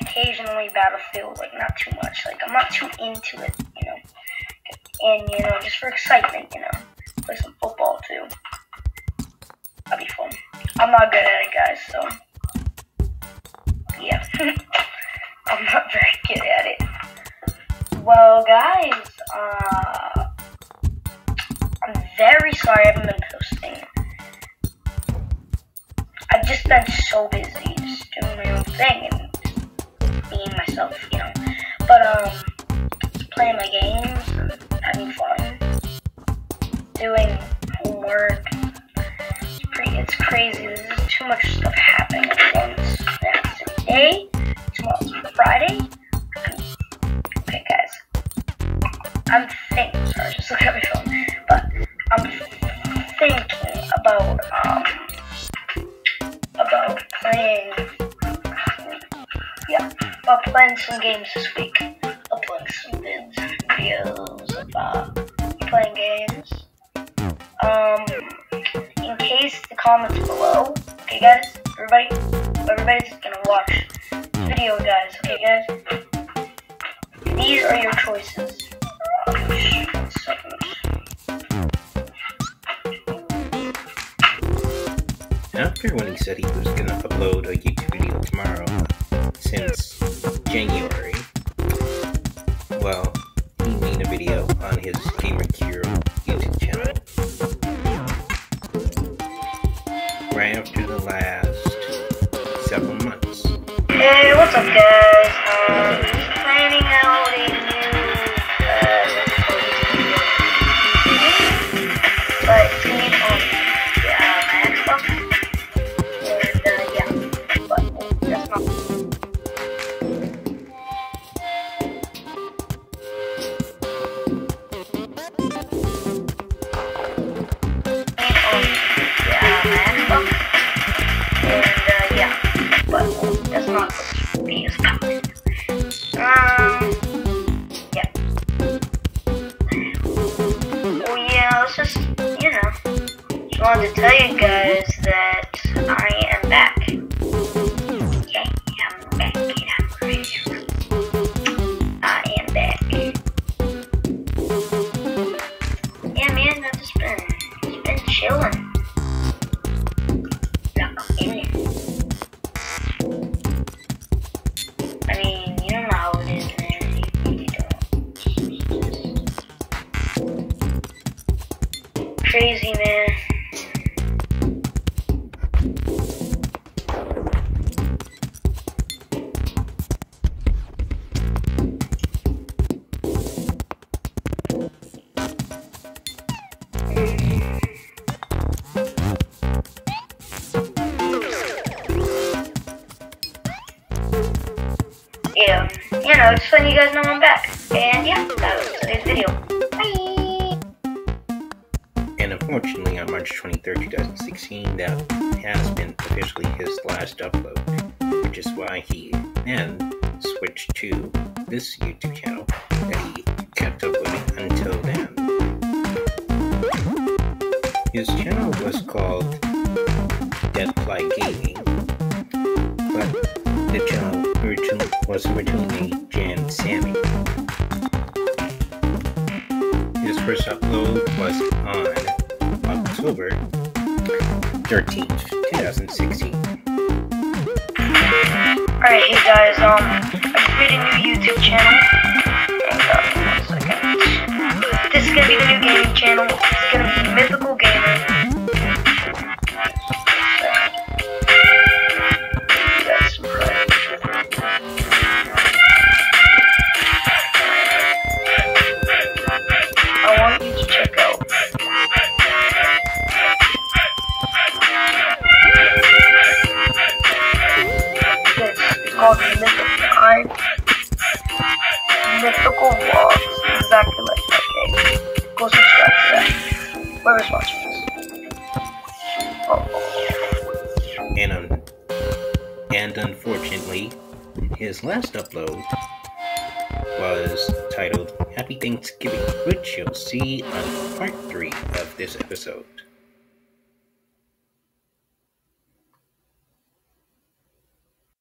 occasionally Battlefield, like not too much. Like I'm not too into it, you know. And you know, just for excitement, you know, play some football too. That'd be fun. I'm not good at it, guys, so yeah. I'm not very good at it. Well, guys, uh, I'm very sorry I haven't been posting. I've just been so busy just doing my own thing and being myself, you know. But, um, playing my games having fun, doing homework. It's pretty, it's crazy. There's too much stuff happening at once. That's today, tomorrow's Friday. Okay, guys. I'm thinking, sorry, just look at my phone. But I'm thinking about, um, about playing some games this week. I'm Uploading some videos uh, playing games. Um, in case the comments below, okay guys, everybody, everybody's gonna watch video guys, okay guys? These are your choices. After when he said he was gonna upload a YouTube video tomorrow, since well, he made a video on his Gamer Cure YouTube channel. Right after the last several months. Hey, what's up, guys? Um, Um, yeah. Well, yeah, let's just, you know, just wanted to tell you Crazy, man. Yeah, you know, just letting you guys know I'm back. And yeah, that was today's video. Unfortunately, on March 23rd, 2016, that has been officially his last upload, which is why he then switched to this YouTube channel that he kept uploading until then. His channel was called Dead Fly Gaming, but the channel origin- was originally Jansammy. His first upload October 13th, 2016. Alright, hey guys, um, I created a new YouTube channel. And, uh, one second. This is gonna be the new gaming channel. And unfortunately, his last upload was titled Happy Thanksgiving, which you'll see on part 3 of this episode.